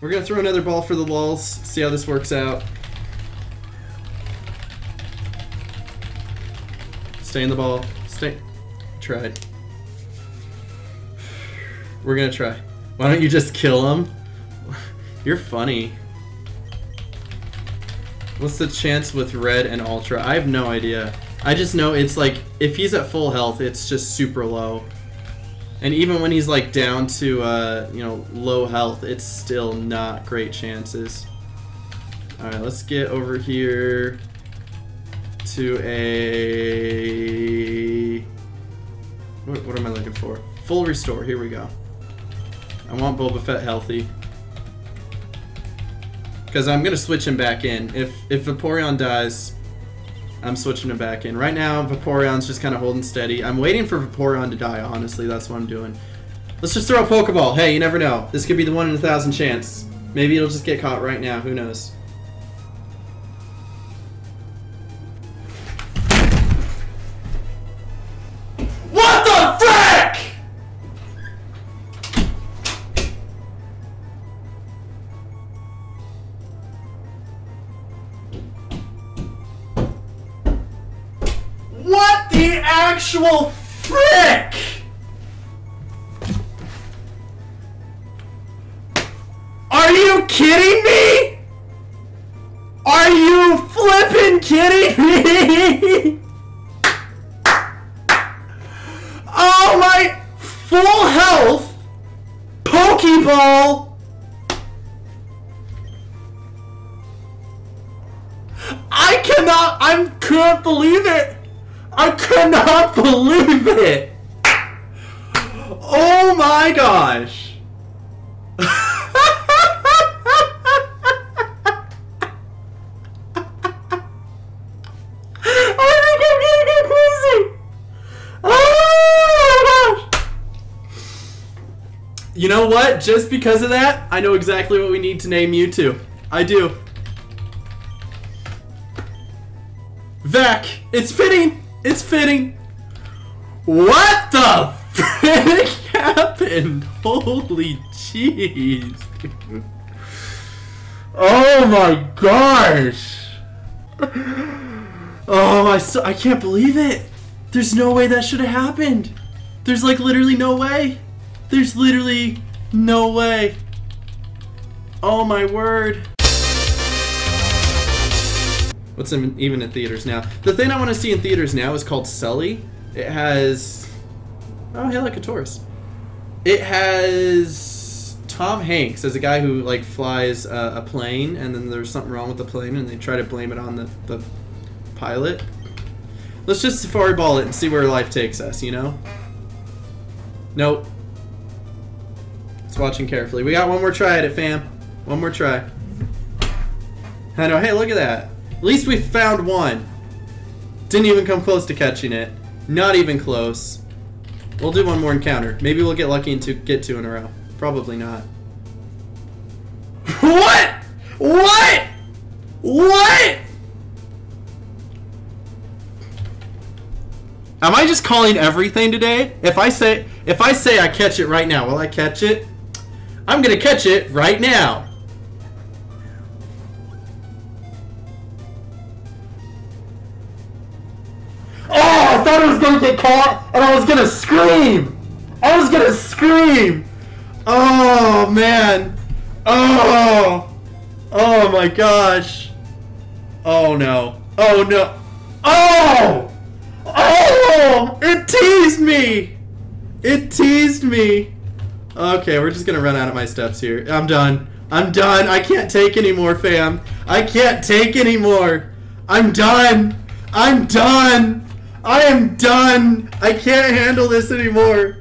We're gonna throw another ball for the lulls, see how this works out. Stay in the ball. Stay. Tried. We're gonna try. Why don't you just kill him? You're funny. What's the chance with red and ultra? I have no idea. I just know it's like, if he's at full health, it's just super low. And even when he's like down to, uh, you know, low health, it's still not great chances. Alright, let's get over here to a... What, what am I looking for? Full restore, here we go. I want Boba Fett healthy. Because I'm to switch him back in. If, if Vaporeon dies, I'm switching it back in. Right now, Vaporeon's just kind of holding steady. I'm waiting for Vaporeon to die, honestly. That's what I'm doing. Let's just throw a Pokeball. Hey, you never know. This could be the one in a thousand chance. Maybe it'll just get caught right now. Who knows? Actual frick? Are you kidding me? Are you flipping kidding me? Oh my full health Pokeball I cannot I can't believe it I cannot believe it Oh, oh crazy Oh my gosh! You know what? Just because of that, I know exactly what we need to name Mewtwo. I do. Vac! It's fitting! It's fitting! What the frick happened? Holy jeez. Oh my gosh! Oh, I, st- I can't believe it! There's no way that should have happened. There's like literally no way. There's literally no way. Oh my word. What's in, even in theaters now? The thing I want to see in theaters now is called Sully. It has. Oh, hey, like a Tauros. It has Tom Hanks as a guy who like flies a, a plane, and then there's something wrong with the plane, and they try to blame it on the, the pilot. Let's just safari ball it and see where life takes us, you know? Nope. It's watching carefully. We got one more try at it, fam. One more try. I know. Hey, look at that. At least we found one. Didn't even come close to catching it. Not even close. We'll do one more encounter. Maybe we'll get lucky and to get two in a row. Probably not. what? What? What? Am I just calling everything today? If I say if I say I catch it right now, will I catch it? I'm gonna catch it right now. Was gonna get caught, and I was gonna scream. I was gonna scream. Oh man. Oh. Oh my gosh. Oh no. Oh no. Oh. Oh! It teased me! It teased me! Okay, we're just gonna run out of my steps here. I'm done. I'm done. I can't take anymore, fam. I can't take anymore. I'm done. I'm done. I am done. I can't handle this anymore.